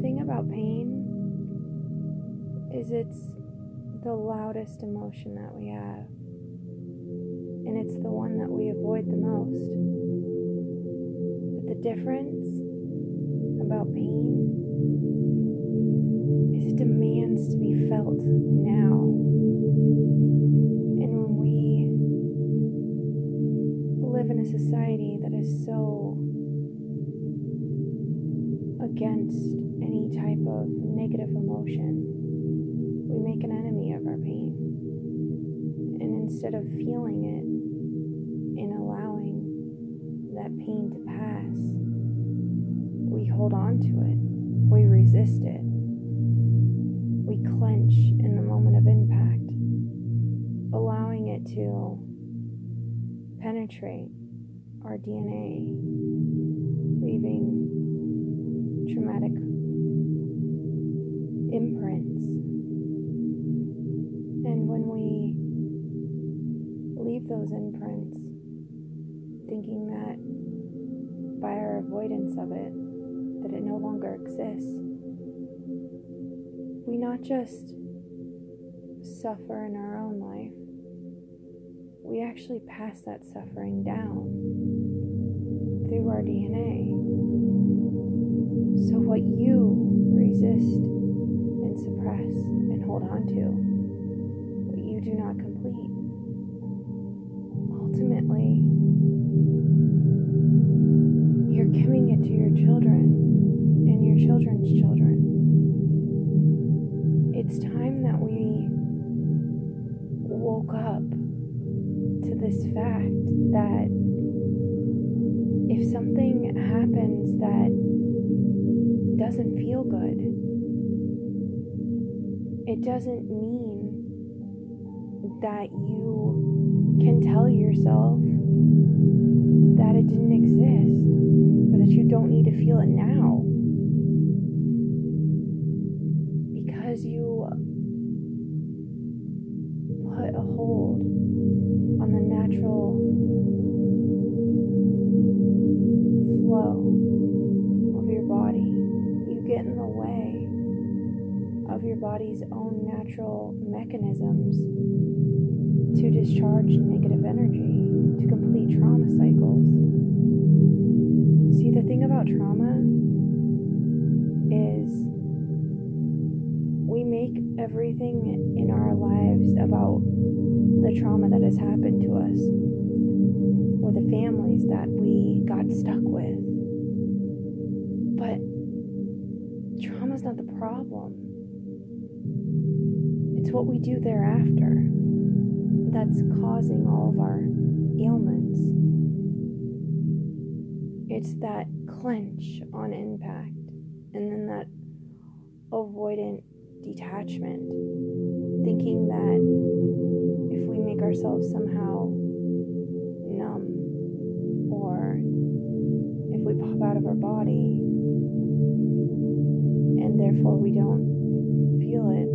thing about pain is it's the loudest emotion that we have. And it's the one that we avoid the most. But the difference about pain is it demands to be felt now. And when we live in a society that is so against any type of negative emotion, we make an enemy of our pain. And instead of feeling it and allowing that pain to pass, we hold on to it, we resist it, we clench in the moment of impact, allowing it to penetrate our DNA, leaving traumatic imprints. And when we leave those imprints, thinking that by our avoidance of it, that it no longer exists, we not just suffer in our own life, we actually pass that suffering down through our DNA. So, what you resist and suppress and hold on to, what you do not complete, ultimately, you're giving it to your children and your children's children. It's time that we woke up to this fact that if something happens that doesn't feel good, it doesn't mean that you can tell yourself that it didn't exist or that you don't need to feel it now. Because you put a hold on the natural flow get in the way of your body's own natural mechanisms to discharge negative energy, to complete trauma cycles. See, the thing about trauma is we make everything in our lives about the trauma that has happened to us or the families that we got stuck with. Trauma's not the problem. It's what we do thereafter that's causing all of our ailments. It's that clench on impact and then that avoidant detachment, thinking that if we make ourselves somehow numb or if we pop out of our body therefore we don't feel it,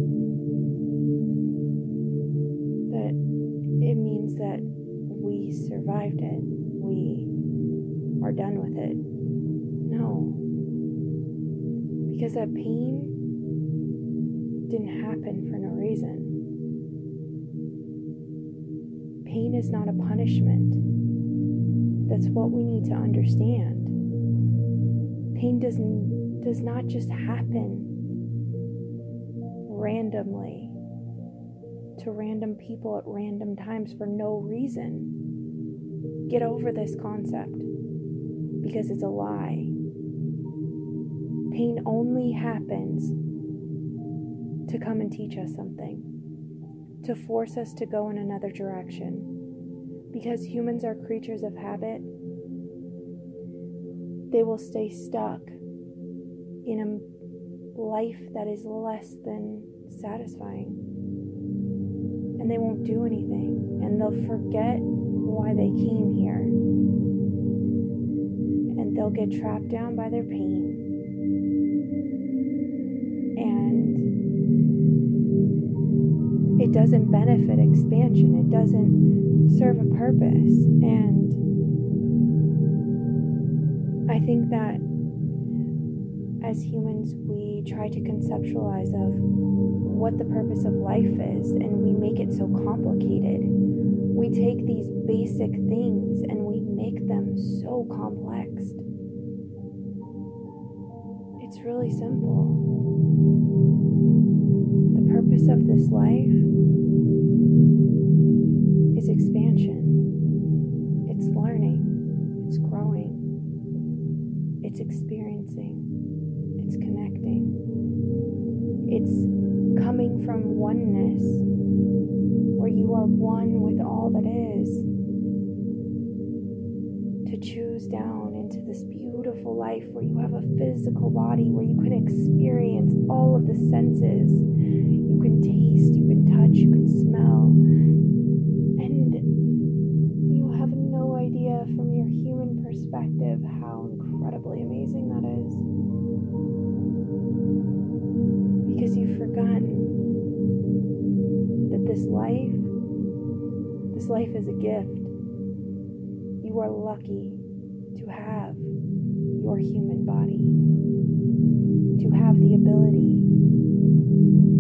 that it means that we survived it. We are done with it. No. Because that pain didn't happen for no reason. Pain is not a punishment. That's what we need to understand. Pain doesn't does not just happen randomly to random people at random times for no reason. Get over this concept because it's a lie. Pain only happens to come and teach us something, to force us to go in another direction. Because humans are creatures of habit, they will stay stuck in a life that is less than satisfying. And they won't do anything, and they'll forget why they came here. And they'll get trapped down by their pain. And it doesn't benefit expansion, it doesn't serve a purpose. And I think that as humans, we try to conceptualize of what the purpose of life is, and we make it so complicated. We take these basic things and we make them so complex. It's really simple. The purpose of this life is expansion, it's learning, it's growing, it's experiencing, it's connecting, it's coming from oneness where you are one with all that is. To choose down into this beautiful life where you have a physical body, where you can experience all of the senses. You can taste, you can touch, you can smell. And you have no idea from your human perspective how incredibly amazing that is. Forgotten that this life, this life is a gift. You are lucky to have your human body, to have the ability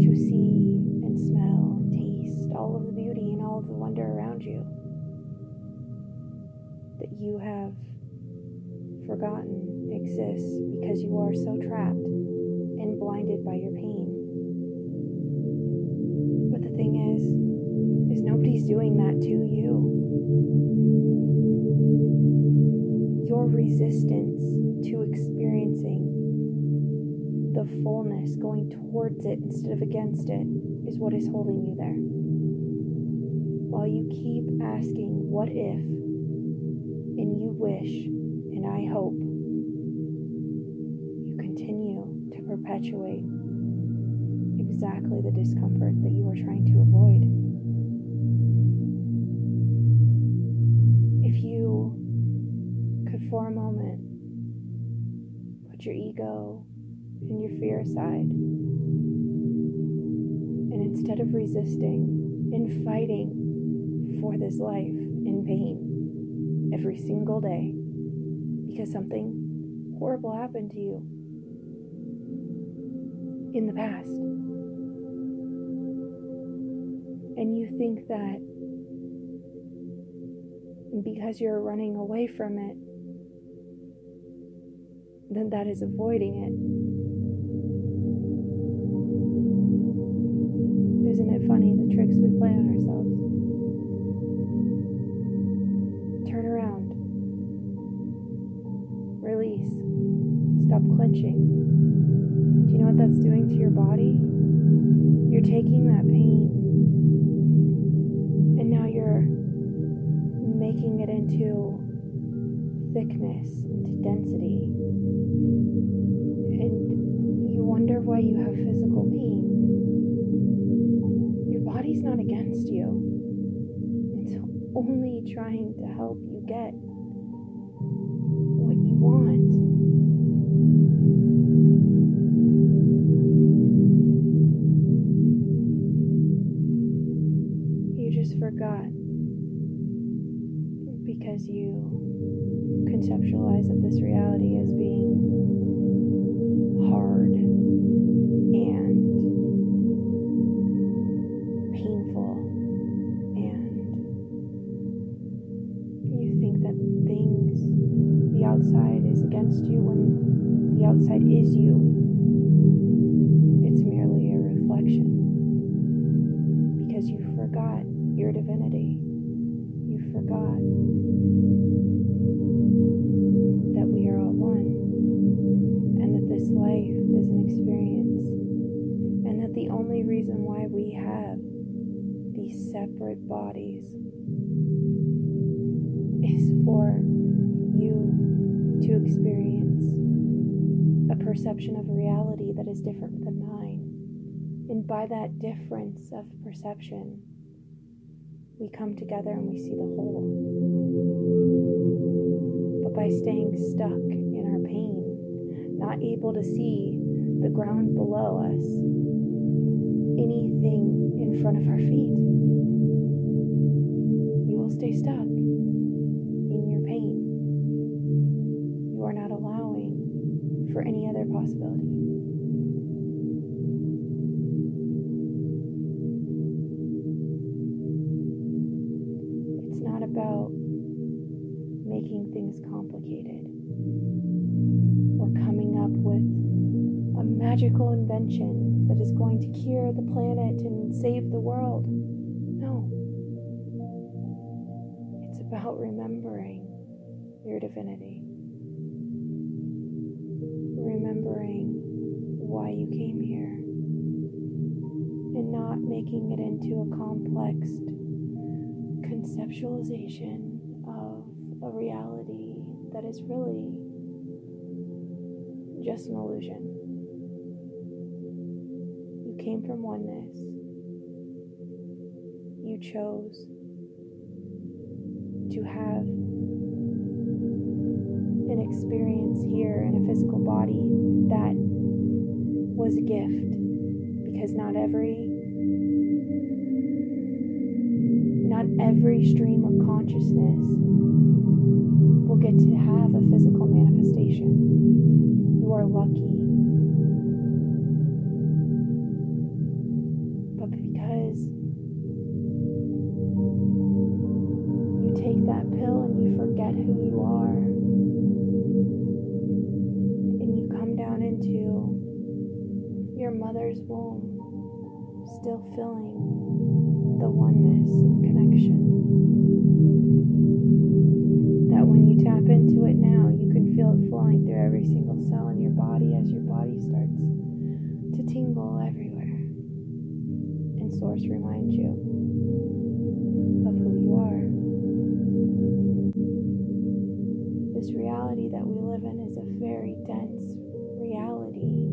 to see and smell and taste all of the beauty and all of the wonder around you that you have forgotten exists because you are so trapped and blinded by your pain. Doing that to you. Your resistance to experiencing the fullness, going towards it instead of against it, is what is holding you there. While you keep asking, what if, and you wish, and I hope, you continue to perpetuate exactly the discomfort that you are trying to avoid. For a moment, put your ego and your fear aside, and instead of resisting and fighting for this life in pain every single day because something horrible happened to you in the past. And you think that because you're running away from it, then that is avoiding it. Isn't it funny the tricks we play on ourselves? Turn around. Release. Stop clenching. Do you know what that's doing to your body? You're taking that pain and now you're making it into thickness, into density. And you wonder why you have physical pain. Your body's not against you, it's only trying to help you get against you when the outside is you. It's merely a reflection. Because you forgot your divinity. You forgot that we are all one. And that this life is an experience. And that the only reason why we have these separate bodies is for you to experience a perception of reality that is different than mine. And by that difference of perception, we come together and we see the whole. But by staying stuck in our pain, not able to see the ground below us, anything in front of our feet, you will stay stuck for any other possibility. It's not about making things complicated or coming up with a magical invention that is going to cure the planet and save the world. No. It's about remembering your divinity. Remembering why you came here. And not making it into a complex conceptualization of a reality that is really just an illusion. You came from oneness. You chose to have an experience here in a physical body that was a gift because not every not every stream of consciousness will get to have a physical manifestation. You are lucky. Mother's womb, still feeling the oneness and connection. That when you tap into it now, you can feel it flowing through every single cell in your body as your body starts to tingle everywhere. And Source reminds you of who you are. This reality that we live in is a very dense reality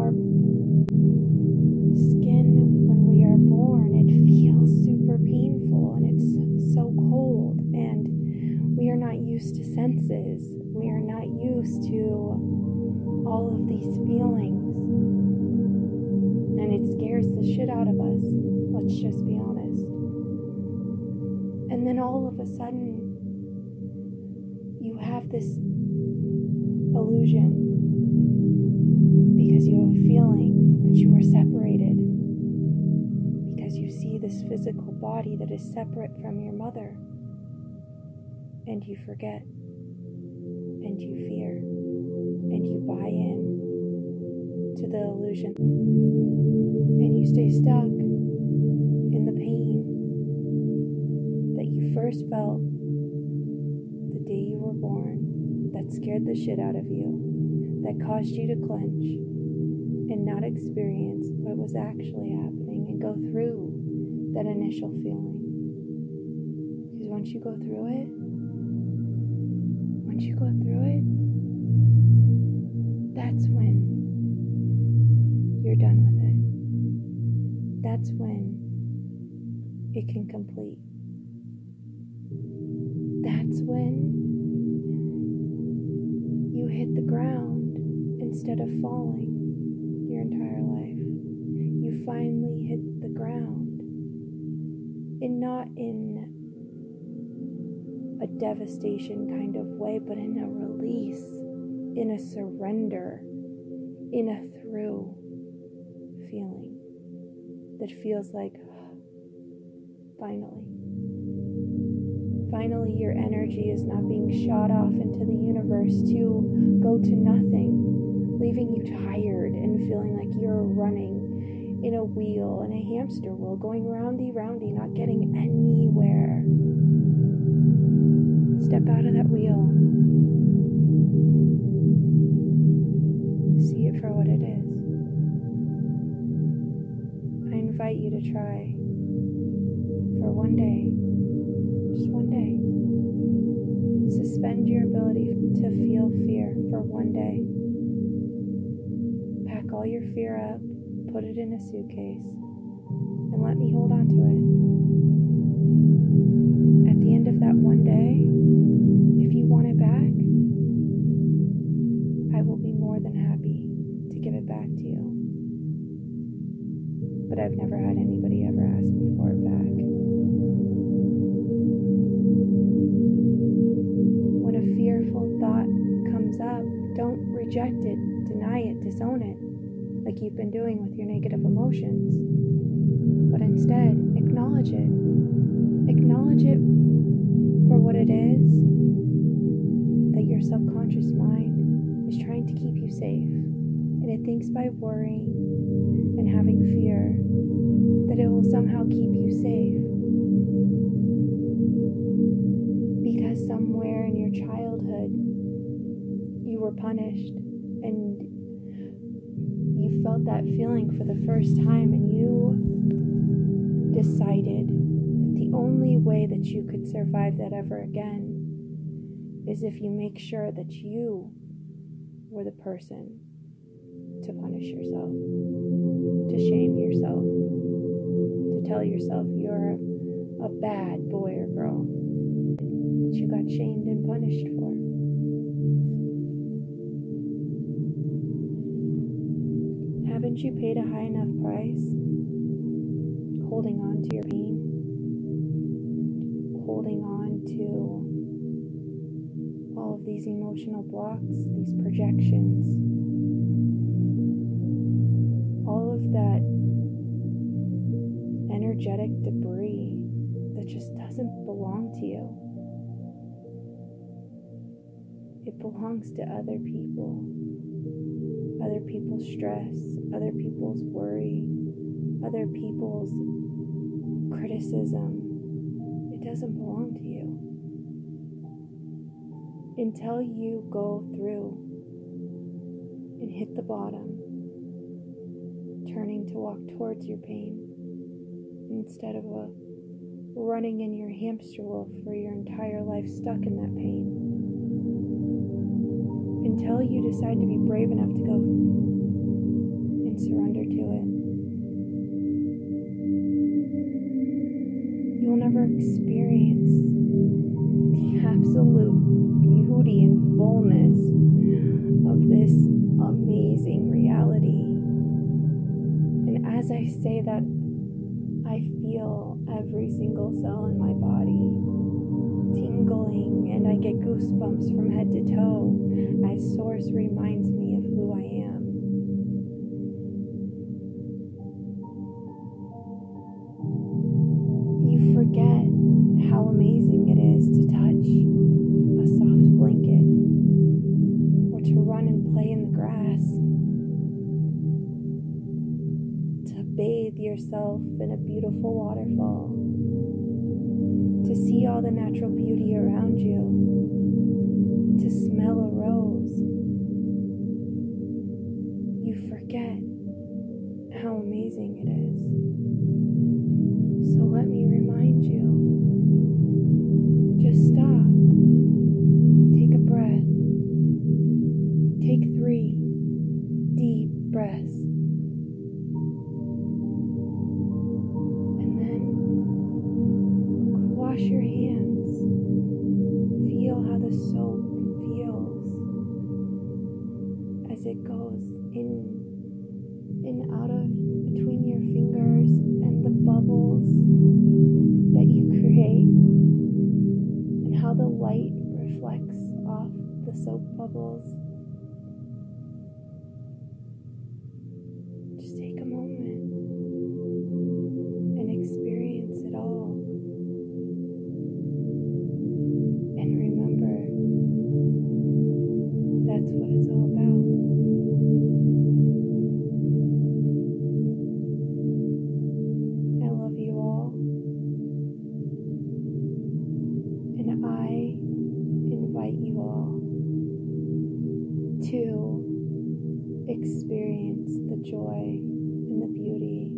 our skin when we are born. It feels super painful and it's so cold, and we are not used to senses. We are not used to all of these feelings, and it scares the shit out of us. Let's just be honest. And then all of a sudden, you have this illusion because you have a feeling that you are separated. Because you see this physical body that is separate from your mother. And you forget. And you fear. And you buy in to the illusion. And you stay stuck in the pain that you first felt the day you were born, that scared the shit out of you, that caused you to clench and not experience what was actually happening and go through that initial feeling. Because once you go through it, once you go through it, that's when you're done with it. That's when it can complete. That's when you hit the ground instead of falling your entire life. You finally hit the ground. And not in a devastation kind of way, but in a release, in a surrender, in a through feeling that feels like finally. Finally, your energy is not being shot off into the universe to go to nothing, leaving you tired and feeling like you're running in a wheel, in a hamster wheel, going roundy, roundy, not getting anywhere. Step out of that wheel. See it for what it is. I invite you to try for one day, just one day. Suspend your ability to feel fear for one day. All your fear up, put it in a suitcase, and let me hold on to it. At the end of that one day, if you want it back, I will be more than happy to give it back to you. But I've never had anybody ever ask me for it back. When a fearful thought comes up, Don't reject it, deny it, disown it, like you've been doing with your negative emotions. But instead, acknowledge it. Acknowledge it for what it is that your subconscious mind is trying to keep you safe. And it thinks by worrying and having fear that it will somehow keep you safe. Because somewhere in your childhood, you were punished and you felt that feeling for the first time, and you decided that the only way that you could survive that ever again is if you make sure that you were the person to punish yourself, to shame yourself, to tell yourself you're a, a bad boy or girl that you got shamed and punished for. Haven't you paid a high enough price holding on to your pain? Holding on to all of these emotional blocks, these projections, all of that energetic debris that just doesn't belong to you. It belongs to other people, other people's stress, other people's worry, other people's criticism. It doesn't belong to you. Until you go through and hit the bottom, turning to walk towards your pain instead of a running in your hamster wheel for your entire life stuck in that pain. Until you decide to brave enough to go and surrender to it. You'll never experience the absolute beauty and fullness of this amazing reality. And as I say that, I feel every single cell in my body tingling, and I get goosebumps from head to toe as Source reminds me of who I am. You forget how amazing it is to touch a soft blanket or to run and play in the grass, to bathe yourself in a beautiful waterfall, see all the natural beauty around you, to smell a rose. You forget how amazing it is. Light reflects off the soap bubbles. To experience the joy and the beauty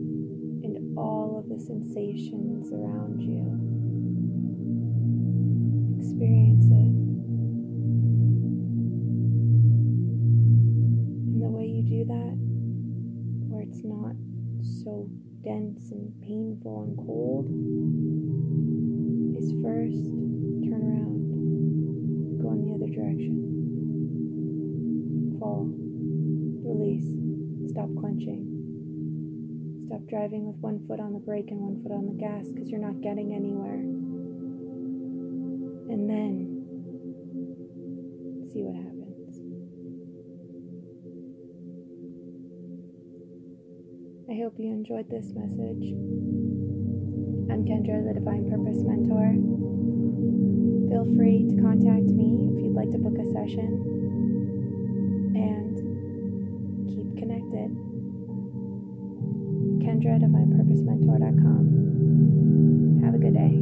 and all of the sensations around you. Experience it. And the way you do that, where it's not so dense and painful and cold, is first turn around, go in the other direction, Fall, Release. Stop clenching. Stop driving with one foot on the brake and one foot on the gas because you're not getting anywhere. And then see what happens. I hope you enjoyed this message. I'm Kendra, the Divine Purpose Mentor. Feel free to contact me if you'd like to book a session and keep connected. Kendra at divinepurposementor.com. Have a good day.